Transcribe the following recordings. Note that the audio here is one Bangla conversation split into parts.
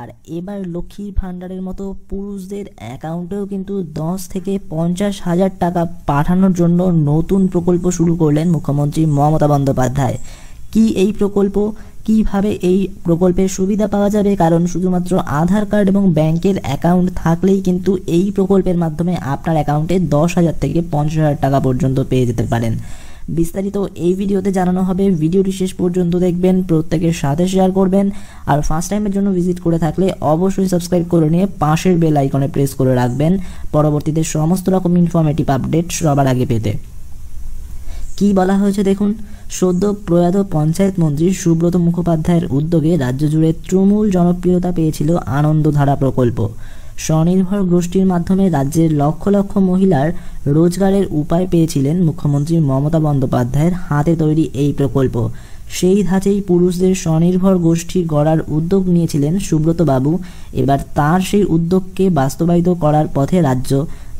আর এবার লক্ষ্মীর ভাণ্ডারের মতো পুরুষদের অ্যাকাউন্টেও কিন্তু দশ থেকে পঞ্চাশ হাজার টাকা পাঠানোর জন্য নতুন প্রকল্প শুরু করলেন মুখ্যমন্ত্রী মমতা বন্দ্যোপাধ্যায়। কি এই প্রকল্প? কীভাবে এই প্রকল্পের সুবিধা পাওয়া যাবে? কারণ শুধুমাত্র আধার কার্ড এবং ব্যাংকের অ্যাকাউন্ট থাকলেই কিন্তু এই প্রকল্পের মাধ্যমে আপনার অ্যাকাউন্টে দশ হাজার থেকে পঞ্চাশ হাজার টাকা পর্যন্ত পেয়ে যেতে পারেন। বিস্তারিত এই ভিডিওতে জানানো হবে। ভিডিওটি শেষ পর্যন্ত দেখবেন, প্রত্যেকের সাথে শেয়ার করবেন। আর ফার্স্ট টাইমের জন্য ভিজিট করে থাকলে অবশ্যই সাবস্ক্রাইব করে নিয়ে পাশের বেল আইকনে প্রেস করে রাখবেন। পরবর্তীতে সমস্ত রকম ইনফরমেটিভ আপডেট সবার আগে পেতে। কি বলা হয়েছে দেখুন? সদ্য প্রয়াত পঞ্চায়েত মন্ত্রী সুব্রত মুখোপাধ্যায়ের উদ্যোগে রাজ্য জুড়ে তৃণমূল জনপ্রিয়তা পেয়েছিল আনন্দধারা প্রকল্প। স্বনির্ভর গোষ্ঠীর মাধ্যমে রাজ্যের লক্ষ লক্ষ মহিলার রোজগারের উপায় পেয়েছিলেন মুখ্যমন্ত্রী মমতা বন্দ্যোপাধ্যায়ের হাতে তৈরি এই প্রকল্প। সেই ধাঁচেই পুরুষদের স্বনির্ভর গোষ্ঠী গড়ার উদ্যোগ নিয়েছিলেন সুব্রত বাবু। এবার তার সেই উদ্যোগকে বাস্তবায়িত করার পথে রাজ্য।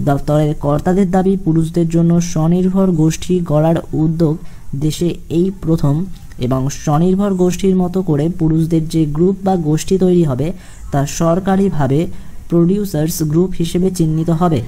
দপ্তরের কর্তাদের দাবি, পুরুষদের জন্য স্বনির্ভর গোষ্ঠী গড়ার উদ্যোগ দেশে এই প্রথম এবং স্বনির্ভর গোষ্ঠীর মতো করে পুরুষদের যে গ্রুপ বা গোষ্ঠী তৈরি হবে তা সরকারিভাবে প্রডিউসার্স গ্রুপ হিসেবে চিহ্নিত হবে।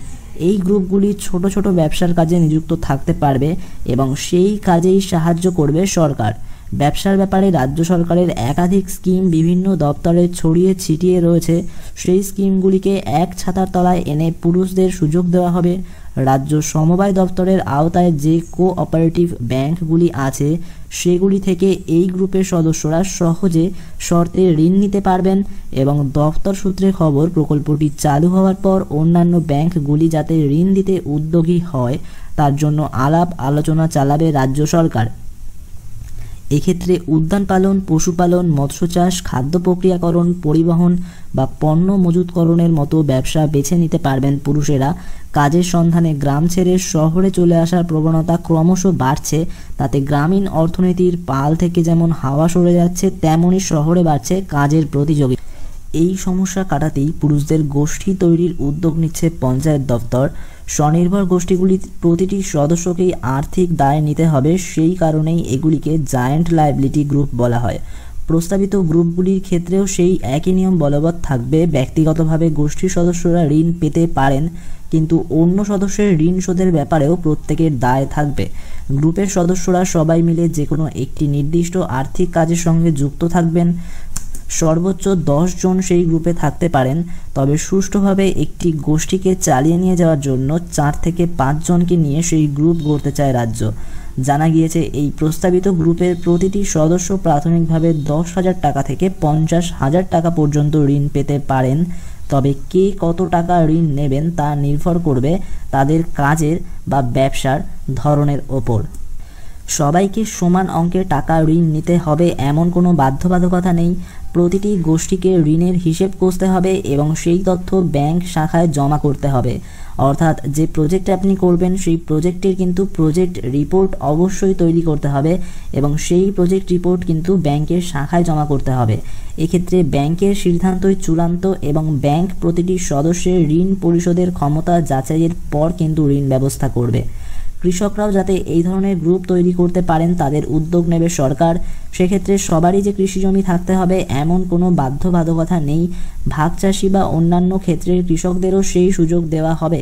এই গ্রুপগুলি ছোট ছোট ব্যবসার কাজে নিযুক্ত থাকতে পারবে এবং সেই কাজেই সাহায্য করবে সরকার। ব্যবসার ব্যাপারে রাজ্য সরকারের একাধিক স্কিম বিভিন্ন দপ্তরে ছড়িয়ে ছিটিয়ে রয়েছে। সেই স্কিমগুলিকে এক ছাতার তলায় এনে পুরুষদের সুযোগ দেওয়া হবে। রাজ্য সমবায় দপ্তরের আওতায় যে কোঅপারেটিভ ব্যাংকগুলি আছে, সেগুলি থেকে এই গ্রুপের সদস্যরা সহজে শর্তে ঋণ নিতে পারবেন এবং দপ্তর সূত্রে খবর, প্রকল্পটি চালু হওয়ার পর অন্যান্য ব্যাংকগুলি যাতে ঋণ দিতে উদ্যোগী হয়, তার জন্য আলাপ আলোচনা চালাবে রাজ্য সরকার। এক্ষেত্রে উদ্যান পালন পশুপালন মৎস্য চাষ, খাদ্য প্রক্রিয়াকরণ, পরিবহন বা পণ্য মজুতকরণের মতো ব্যবসা বেছে নিতে পারবেন পুরুষেরা। কাজের সন্ধানে গ্রাম ছেড়ে শহরে চলে আসার প্রবণতা ক্রমশ বাড়ছে। তাতে গ্রামীণ অর্থনীতির পাল থেকে যেমন হাওয়া সরে যাচ্ছে তেমনই শহরে বাড়ছে কাজের প্রতিযোগিতা। এই সমস্যা কাটাতেই পুরুষদের গোষ্ঠী তৈরির উদ্যোগ নিচ্ছে পঞ্চায়েত দপ্তর স্বনির্ভর গোষ্ঠীগুলি প্রতিটি সদস্যকেই আর্থিক দায় নিতে হবে, সেই কারণেই এগুলিকে জায়েন্ট লাইবিলিটি গ্রুপ বলা হয়। প্রস্তাবিত গ্রুপগুলির ক্ষেত্রেও সেই একই নিয়ম বলবৎ থাকবে। ব্যক্তিগতভাবে গোষ্ঠীর সদস্যরা ঋণ পেতে পারেন, কিন্তু অন্য সদস্যের ঋণ শোধের ব্যাপারেও প্রত্যেকের দায় থাকবে। গ্রুপের সদস্যরা সবাই মিলে যে কোনো একটি নির্দিষ্ট আর্থিক কাজের সঙ্গে যুক্ত থাকবেন। সর্বোচ্চ জন সেই গ্রুপে থাকতে পারেন, তবে সুষ্ঠুভাবে একটি গোষ্ঠীকে চালিয়ে নিয়ে যাওয়ার জন্য চার থেকে পাঁচজনকে নিয়ে সেই গ্রুপ গড়তে চায় রাজ্য। জানা গিয়েছে, এই প্রস্তাবিত গ্রুপের প্রতিটি সদস্য প্রাথমিকভাবে দশ হাজার টাকা থেকে পঞ্চাশ হাজার টাকা পর্যন্ত ঋণ পেতে পারেন, তবে কে কত টাকা ঋণ নেবেন তা নির্ভর করবে তাদের কাজের বা ব্যবসার ধরনের ওপর। সবাইকে সমান অঙ্কের টাকা ঋণ নিতে হবে এমন কোনো বাধ্যবাধকতা নেই। প্রতিটি গোষ্ঠীকে ঋণের হিসেব কষতে হবে এবং সেই তথ্য ব্যাংক শাখায় জমা করতে হবে। অর্থাৎ যে প্রজেক্ট আপনি করবেন, সেই প্রজেক্টের কিন্তু প্রজেক্ট রিপোর্ট অবশ্যই তৈরি করতে হবে এবং সেই প্রজেক্ট রিপোর্ট কিন্তু ব্যাংকের শাখায় জমা করতে হবে। এক্ষেত্রে ব্যাংকের সিদ্ধান্তই চূড়ান্ত এবং ব্যাংক প্রতিটি সদস্যের ঋণ পরিশোধের ক্ষমতা যাচাইয়ের পর কিন্তু ঋণ ব্যবস্থা করবে। কৃষকরাও যাতে এই ধরনের গ্রুপ তৈরি করতে পারেন, তাদের উদ্যোগ নেবে সরকার। সেক্ষেত্রে সবারই যে কৃষি জমি থাকতে হবে, এমন কোনো বাধ্যবাধকতা নেই। ভাগ চাষি বা অন্যান্য ক্ষেত্রের কৃষকদেরও সেই সুযোগ দেওয়া হবে।